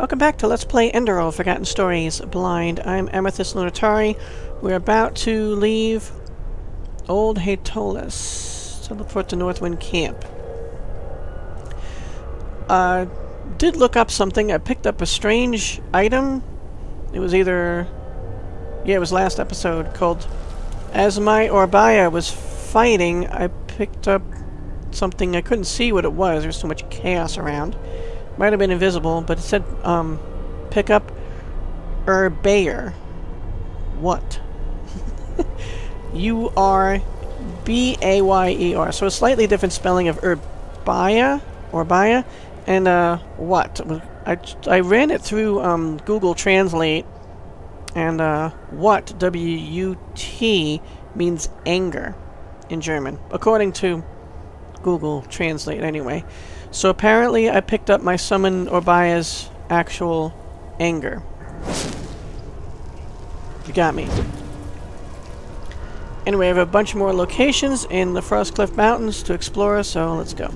Welcome back to Let's Play Enderal Forgotten Stories Blind. I'm Amethyst Lunitari. We're about to leave Old. Teleport to Northwind Camp. Uh, did look up something. I picked up a strange item. It was either... Yeah, it was last episode called... As my Orbaya was fighting, I picked up something. I couldn't see what it was. There's so much chaos around. Might have been invisible, but it said, um, pick up Urbayer. What? U-R-B-A-Y-E-R. So a slightly different spelling of Urbaya, Orbaya, and, uh, what? I, I ran it through, um, Google Translate, and, uh, what, W-U-T, means anger in German, according to Google Translate anyway. So apparently I picked up my summon Orbaya's actual anger. You got me. Anyway, I have a bunch more locations in the Frostcliff Mountains to explore, so let's go.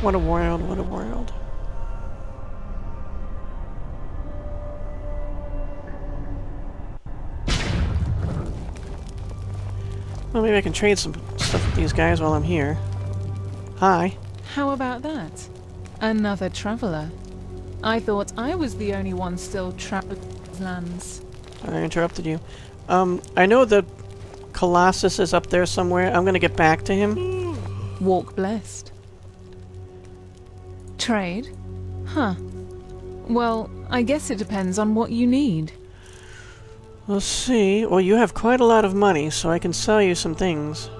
What a world, what a world. Well, maybe I can trade some stuff with these guys while I'm here. Hi. How about that? Another traveler. I thought I was the only one still trapped lands. I interrupted you. Um, I know that Colossus is up there somewhere. I'm gonna get back to him. Walk blessed. Trade? Huh. Well, I guess it depends on what you need. Let's see. Well, you have quite a lot of money, so I can sell you some things.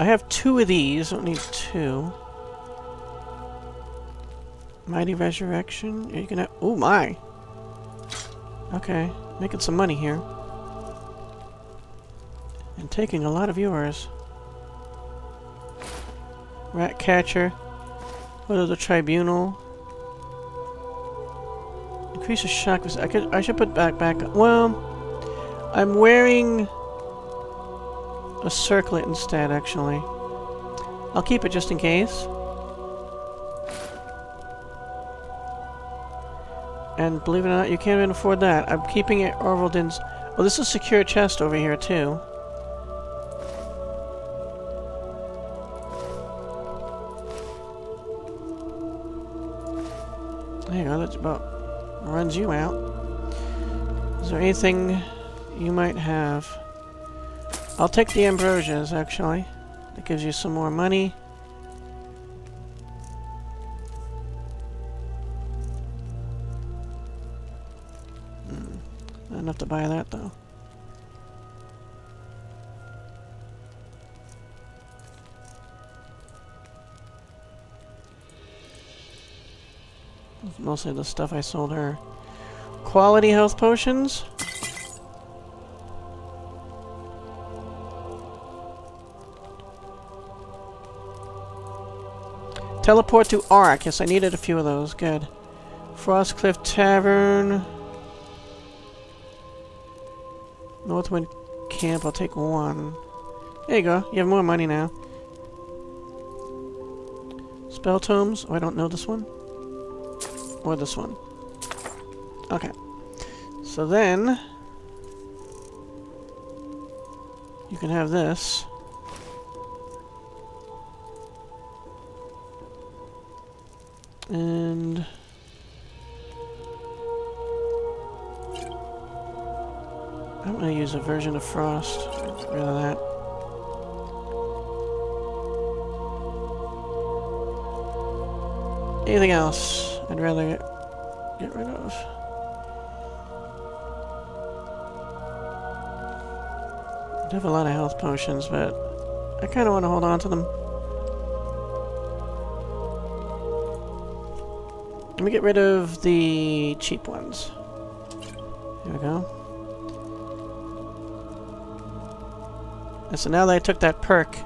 I have two of these. I Don't need two. Mighty Resurrection. Are you gonna... Oh, my! Okay. Making some money here. And taking a lot of yours. Rat Catcher. What is the Tribunal? Increase the shock. I could. I should put back back. Well, I'm wearing a circlet instead. Actually, I'll keep it just in case. And believe it or not, you can't even afford that. I'm keeping it Orvaldin's... Oh, this is a secure chest over here, too. You go, that's about runs you out. Is there anything you might have? I'll take the Ambrosias, actually. That gives you some more money. Hmm. Not enough to buy that, though. Mostly the stuff I sold her. Quality health potions. Teleport to Ark. Yes, I needed a few of those. Good. Frostcliff Tavern. Northwind Camp. I'll take one. There you go. You have more money now. Spell tomes. Oh, I don't know this one. Or this one. Okay. So then... You can have this. And... I'm to use a version of Frost. Get rid of that. Anything else? I'd rather get, rid of. I have a lot of health potions, but I kind of want to hold on to them. Let me get rid of the cheap ones. Here we go. And so now that I took that perk,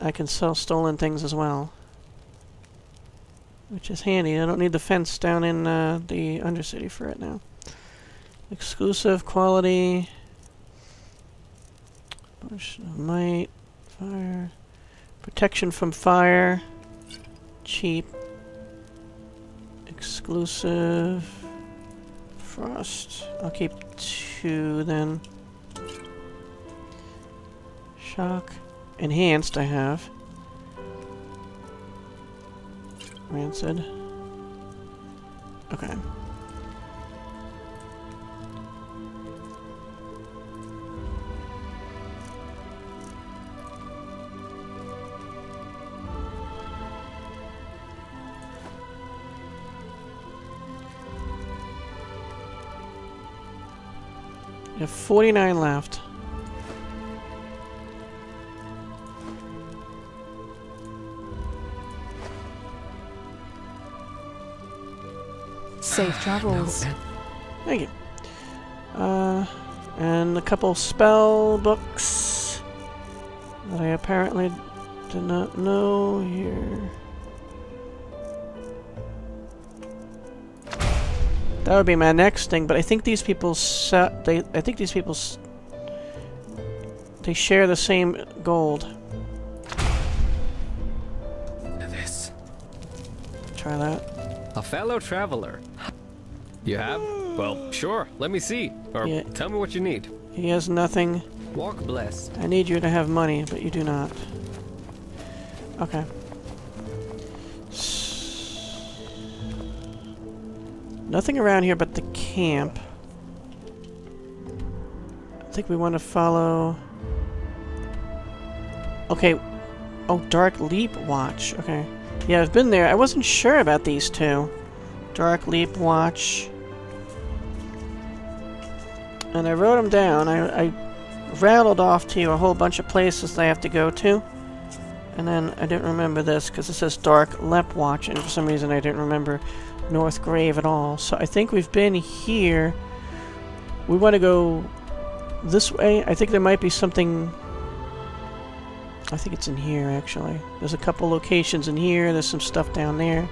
I can sell stolen things as well. Which is handy. I don't need the fence down in uh, the Undercity for it now. Exclusive quality. Bunch of might. Fire. Protection from fire. Cheap. Exclusive. Frost. I'll keep two then. Shock. Enhanced I have. Rancid. Okay. You have 49 left. Safe travels. Thank you. Uh, and a couple spell books that I apparently did not know here. That would be my next thing, but I think these people set they I think these people they share the same gold. This. Try that. A fellow traveler. You have? Well, sure. Let me see. Or Yeah. tell me what you need. He has nothing. Walk blessed. I need you to have money, but you do not. Okay. Nothing around here but the camp. I think we want to follow... Okay. Oh, Dark Leap Watch. Okay. Yeah, I've been there. I wasn't sure about these two. Dark Leap Watch. And I wrote them down. I, I rattled off to you a whole bunch of places I have to go to. And then I didn't remember this because it says Dark Lep Watch, and for some reason I didn't remember North Grave at all. So I think we've been here. We want to go this way. I think there might be something. I think it's in here actually. There's a couple locations in here. There's some stuff down there.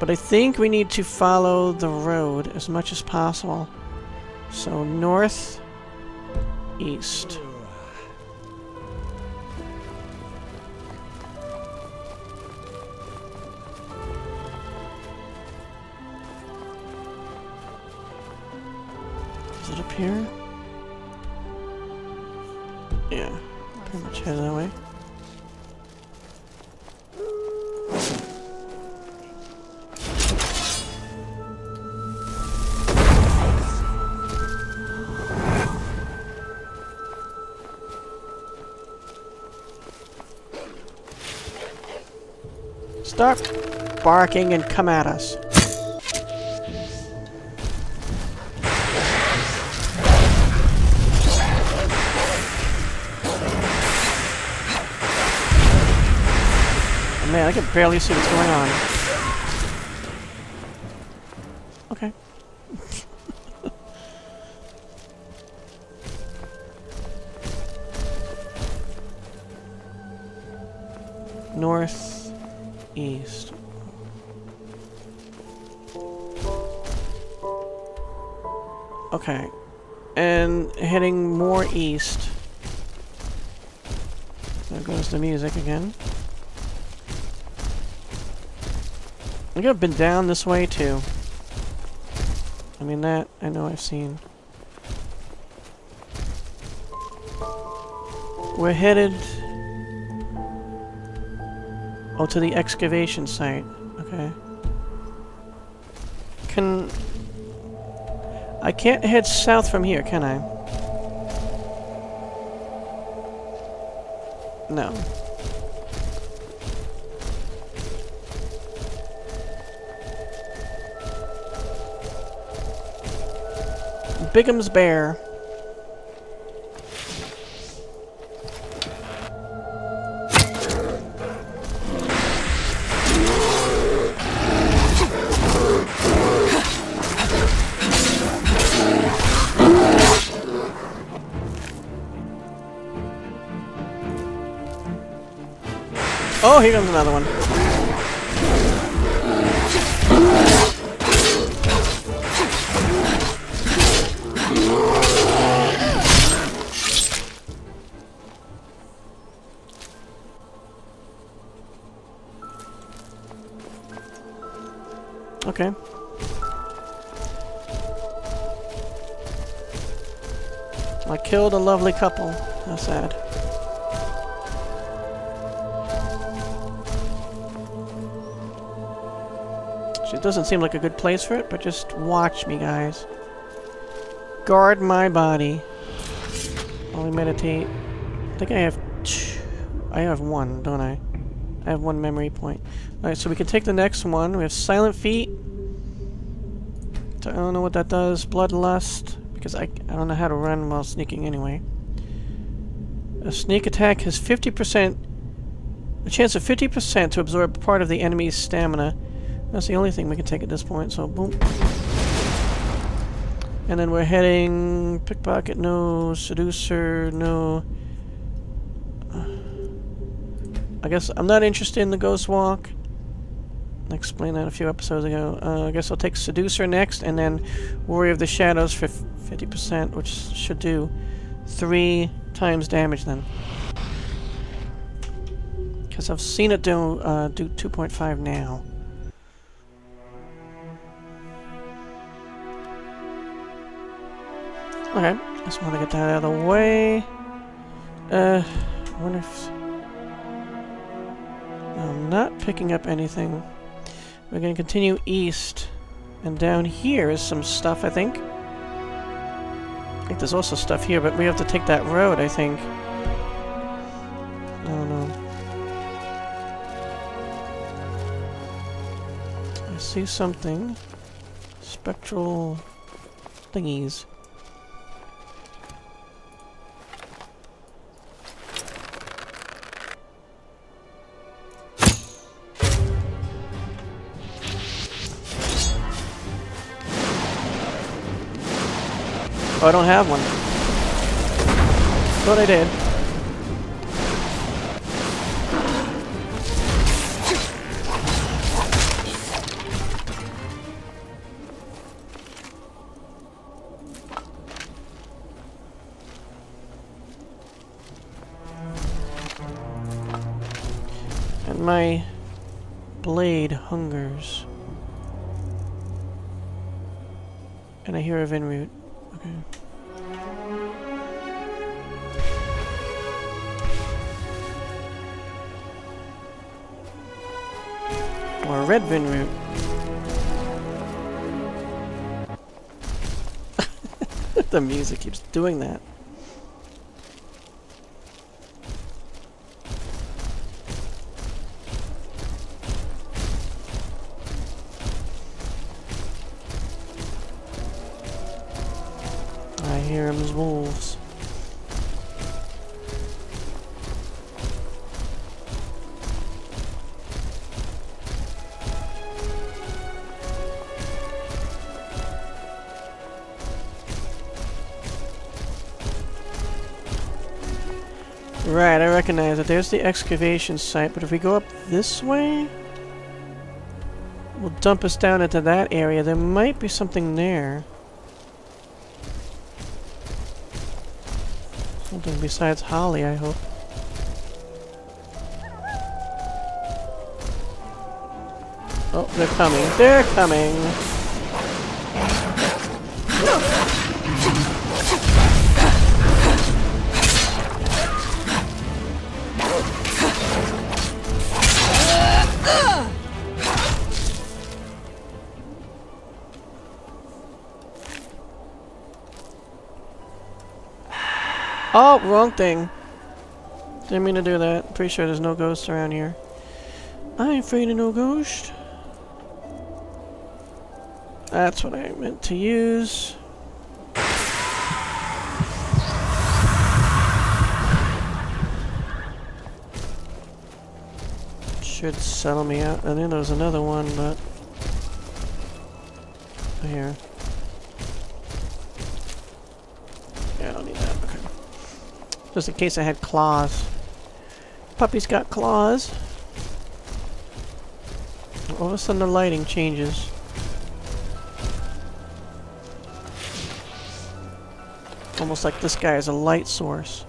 But I think we need to follow the road as much as possible. So north, east. Is it up here? Yeah, pretty much head that way. Stop barking and come at us. Man, I can barely see what's going on. Okay. North, east. Okay. And heading more east. There goes the music again. I think I've been down this way too. I mean that I know I've seen. We're headed Oh to the excavation site. Okay. Can I can't head south from here, can I? No. Bigham's Bear. Oh, here comes another one. Okay. I killed a lovely couple. How sad. It doesn't seem like a good place for it, but just watch me, guys. Guard my body. We meditate. I think I have. I have one, don't I? I have one memory point. Alright, so we can take the next one. We have Silent Feet. I don't know what that does. Bloodlust. Because I, I don't know how to run while sneaking anyway. A sneak attack has 50%... A chance of 50% to absorb part of the enemy's stamina. That's the only thing we can take at this point, so boom. And then we're heading... Pickpocket, no. Seducer, no. I guess I'm not interested in the Ghost Walk. I explained that a few episodes ago. Uh, I guess I'll take Seducer next, and then Warrior of the Shadows for 50%, which should do three times damage then. Because I've seen it do, uh, do 2.5 now. Okay, just want to get that out of the way. Uh, I wonder if... I'm not picking up anything. We're going to continue east. And down here is some stuff, I think. I think there's also stuff here, but we have to take that road, I think. I don't know. I see something. Spectral thingies. Oh, I don't have one. Thought I did. And my blade hungers. And I hear a Vinroot. Okay. Or a red Vinroot. the music keeps doing that. There's the excavation site, but if we go up this way, will dump us down into that area. There might be something there. Something besides Holly, I hope. Oh, they're coming. They're coming! Oh, wrong thing. Didn't mean to do that. Pretty sure there's no ghosts around here. I ain't afraid of no ghost. That's what I meant to use. Should settle me out. I knew there was another one, but... Here. Just in case I had claws. Puppy's got claws. All of a sudden the lighting changes. Almost like this guy is a light source.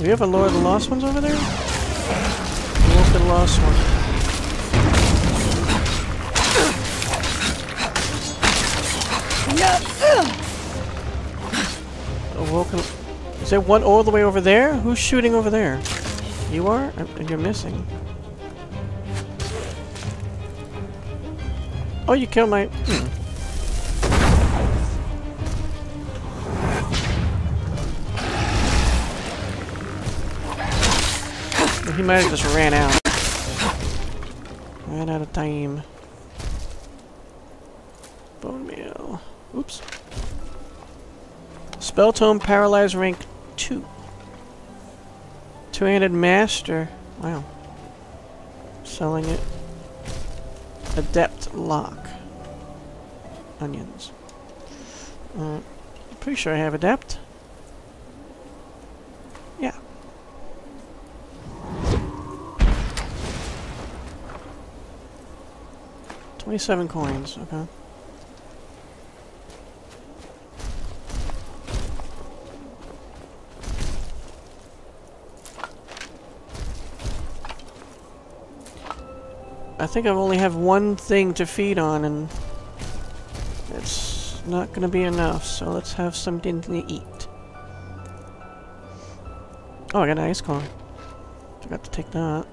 We have a lot the lost ones over there? The Lost One. Awoken. Is there one all the way over there? Who's shooting over there? You are? And you're missing. Oh, you killed my... Hmm. He might have just ran out. Ran out of time. Bone meal. Oops. Spell tome paralyzed rank 2. Two-handed master. Wow. Selling it. Adept lock. Onions. Uh, pretty sure I have adept. 27 coins, okay. I think I only have one thing to feed on and it's not gonna be enough, so let's have something to eat. Oh, I got an ice cone. Forgot to take that.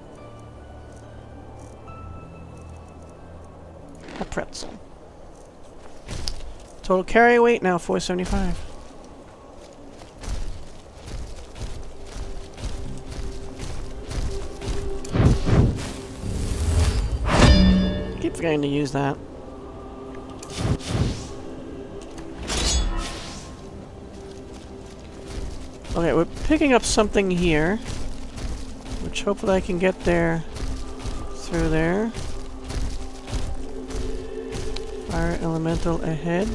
Total carry weight now 475. Keep forgetting to use that. Okay, we're picking up something here, which hopefully I can get there through there. Fire elemental ahead.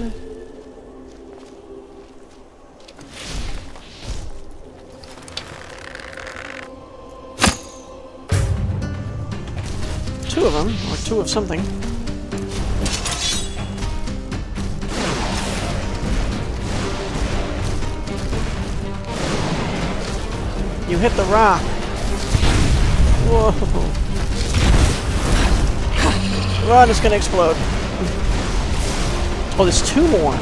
Two of them, or two of something. You hit the rock. Whoa. Rod is gonna explode. Oh, there's two more.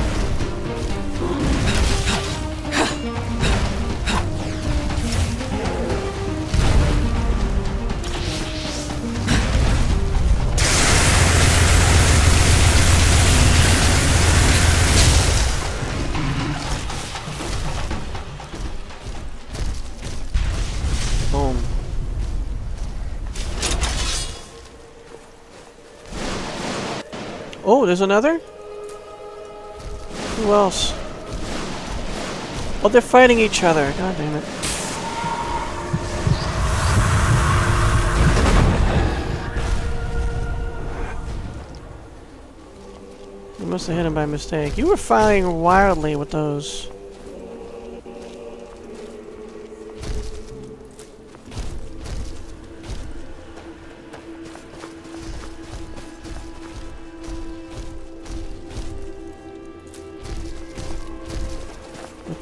Oh, there's another? Who else? Oh, they're fighting each other. God damn it. You must have hit him by mistake. You were firing wildly with those.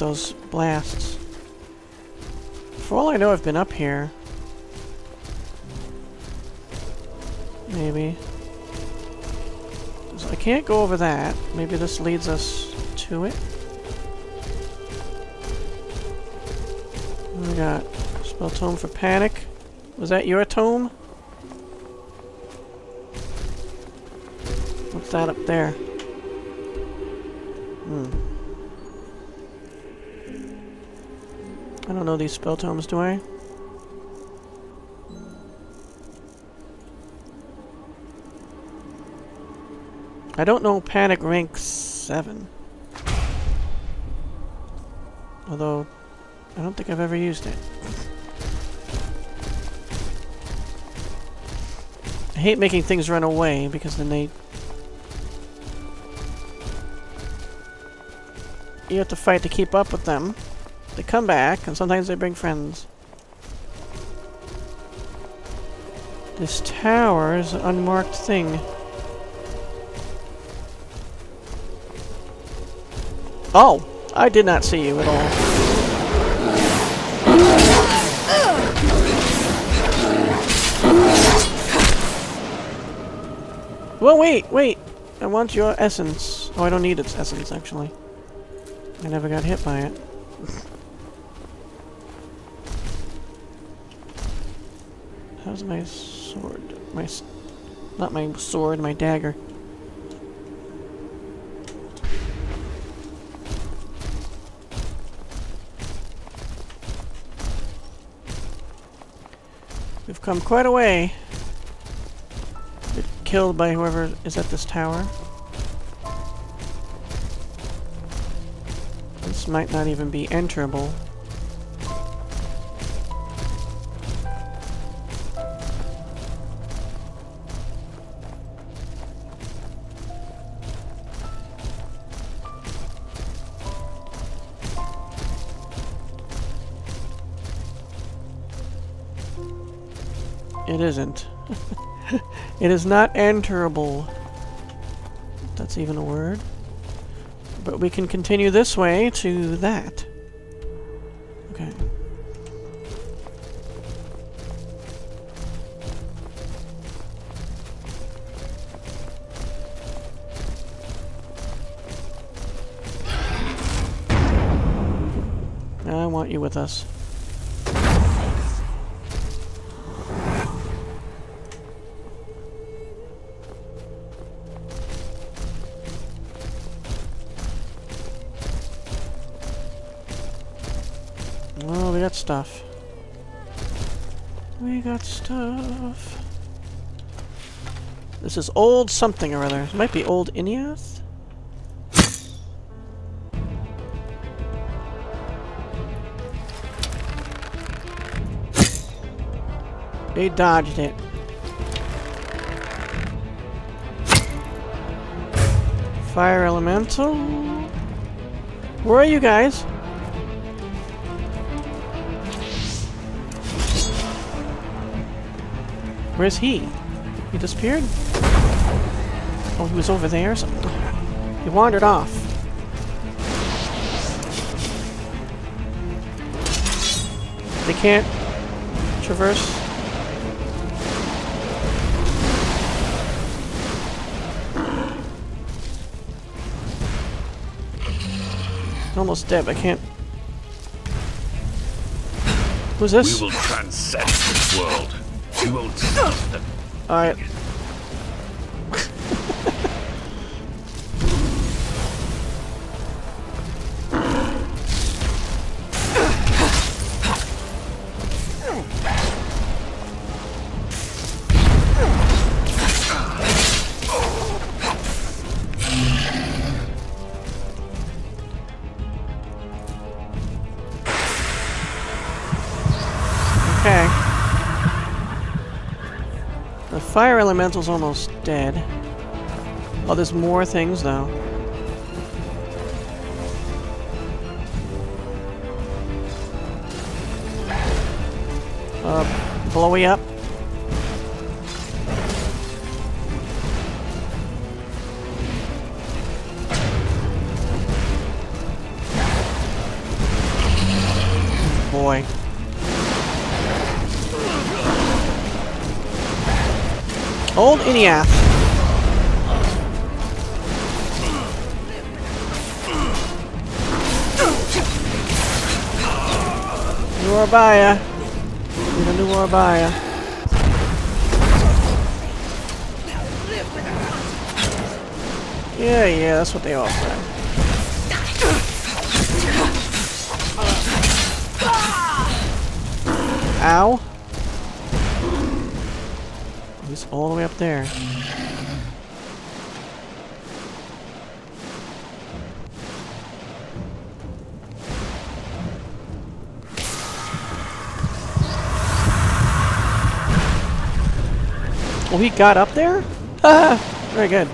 Those blasts. For all I know, I've been up here. Maybe. So I can't go over that. Maybe this leads us to it. We got? Spell tome for panic. Was that your tome? What's that up there? Hmm. I don't know these spell tomes, do I? I don't know Panic rank 7. Although, I don't think I've ever used it. I hate making things run away because then they... You have to fight to keep up with them. They come back, and sometimes they bring friends. This tower is an unmarked thing. Oh! I did not see you at all. Well, wait, wait! I want your essence. Oh, I don't need its essence, actually. I never got hit by it. How's my sword? My... Not my sword, my dagger. We've come quite a way. Get killed by whoever is at this tower. This might not even be enterable. It isn't. it is not enterable. That's even a word. But we can continue this way to that. Okay. I want you with us. Stuff. We got stuff. This is old something or other. It might be old Iniath? They dodged it. Fire Elemental? Where are you guys? Where's he? He disappeared? Oh, he was over there? He wandered off. They can't traverse. Almost dead, I can't. Who's this? We will transcend this world. We won't stop them. Alright. Okay. Fire elemental's almost dead. Oh, there's more things though. Uh, blowy up. Iniath. New Arbaya. Need a new Arbaya. Yeah, yeah, that's what they all say. Ow. He's all the way up there. Oh, he got up there? Ah, very good.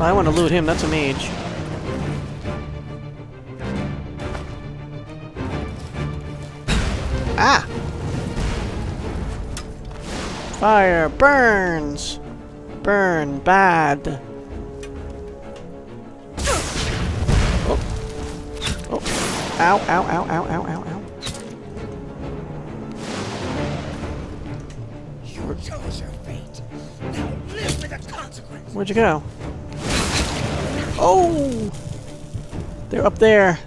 I want to loot him. That's a mage. Ah! Fire burns! Burn bad. Oh. Oh. Ow, ow, ow, ow, ow, ow, ow. You chose your fate. Now live with the consequences. Where'd you go? Oh! They're up there.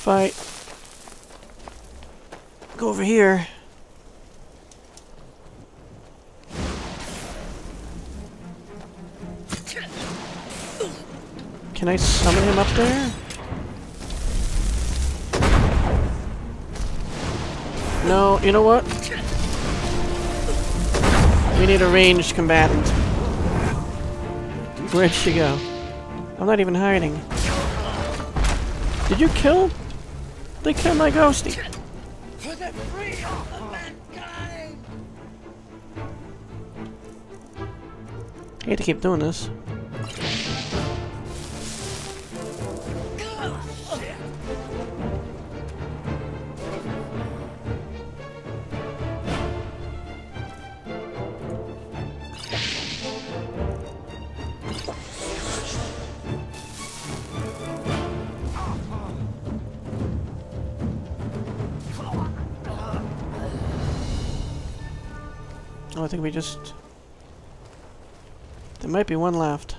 If I go over here. Can I summon him up there? No, you know what? We need a ranged combatant. Where'd she go? I'm not even hiding. Did you kill? They killed my ghosty. For the freedom of mankind. Hate to keep doing this. Oh, I think we just... There might be one left.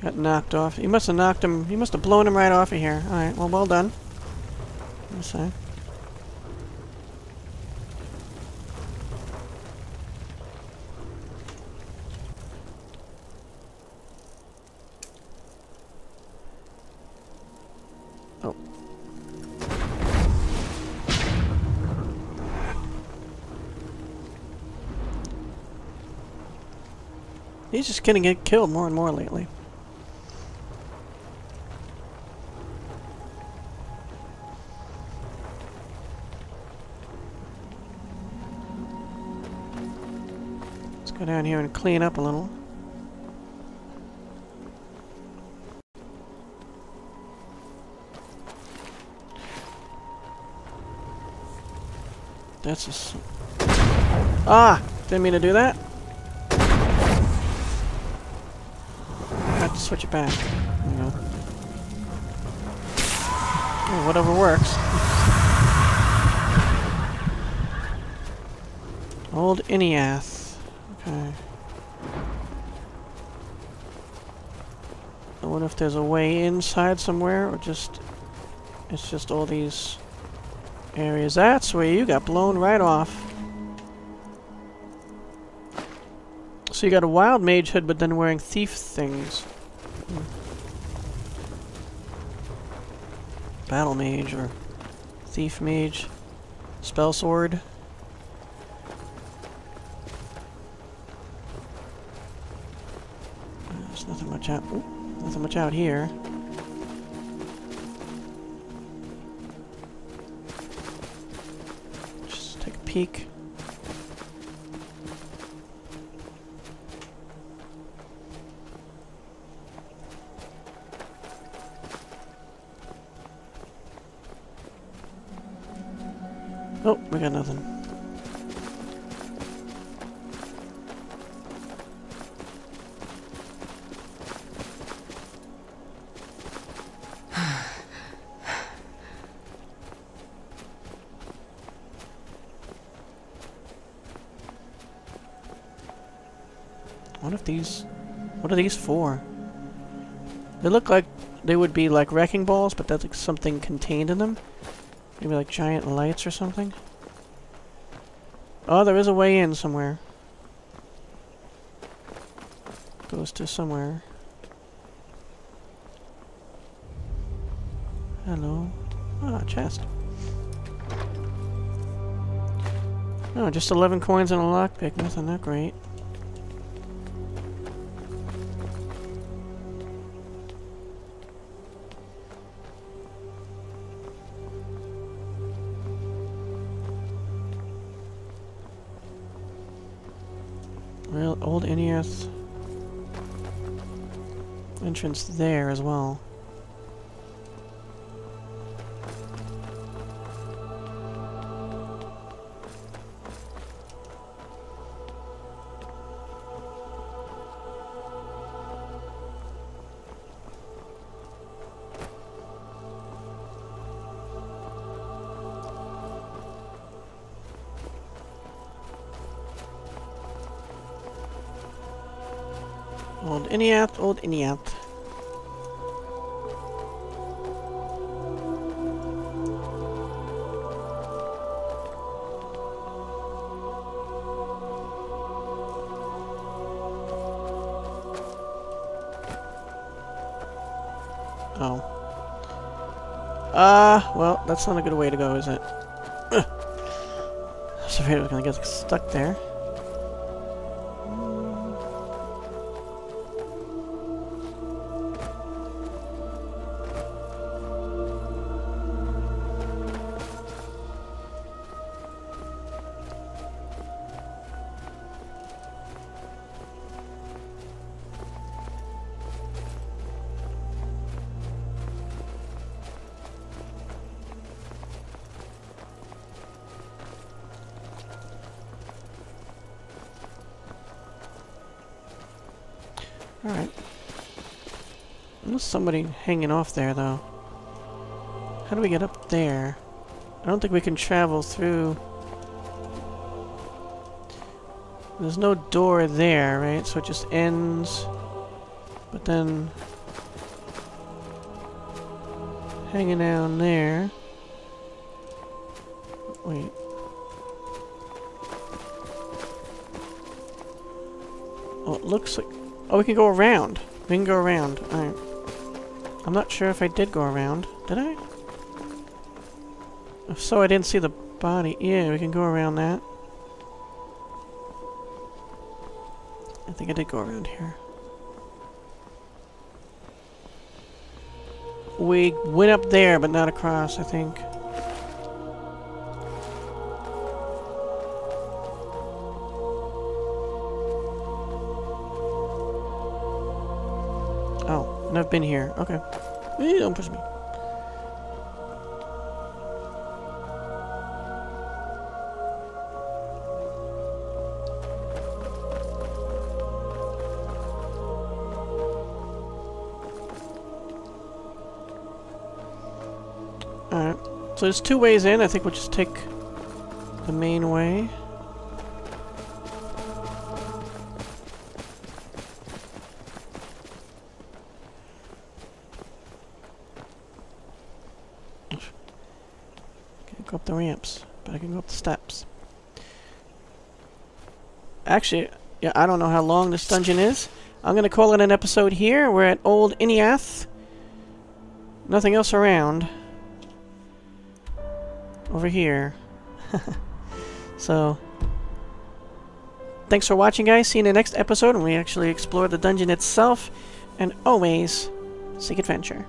Got knocked off. He must have knocked him. He must have blown him right off of here. Alright, well, well done. This side. He's just gonna get killed more and more lately. Let's go down here and clean up a little. That's Ah! Didn't mean to do that. Switch it back. We go. Oh, whatever works. Old Iniath. Okay. I wonder if there's a way inside somewhere, or just... It's just all these areas. That's where you got blown right off. So you got a wild mage hood, but then wearing thief things. Battle mage or thief mage. Spell sword. There's nothing much out. Ooh, nothing much out here. Just take a peek. We got nothing. What if these... What are these for? They look like they would be like wrecking balls, but that's like something contained in them. Maybe like giant lights or something. Oh, there is a way in somewhere. Goes to somewhere. Hello. Ah, chest. Oh, just 11 coins and a lockpick. Nothing that great. Entrance there as well. Old Iniath, old Iniath. Oh. Uh, well, that's not a good way to go, is it? I was afraid I was gonna get stuck there. Hanging off there, though. How do we get up there? I don't think we can travel through... There's no door there, right? So it just ends... But then... Hanging down there... Wait. Oh, it looks like... Oh, we can go around. We can go around. Alright. I'm not sure if I did go around. Did I? If so, I didn't see the body. Yeah, we can go around that. I think I did go around here. We went up there, but not across, I think. I've been here. Okay. Don't push me. Alright. So there's two ways in. I think we'll just take the main way. The ramps, but I can go up the steps. Actually, yeah, I don't know how long this dungeon is. I'm gonna call it an episode here. We're at Old Iniath. Nothing else around. Over here. so, thanks for watching, guys. See you in the next episode, when we actually explore the dungeon itself. And always, seek adventure.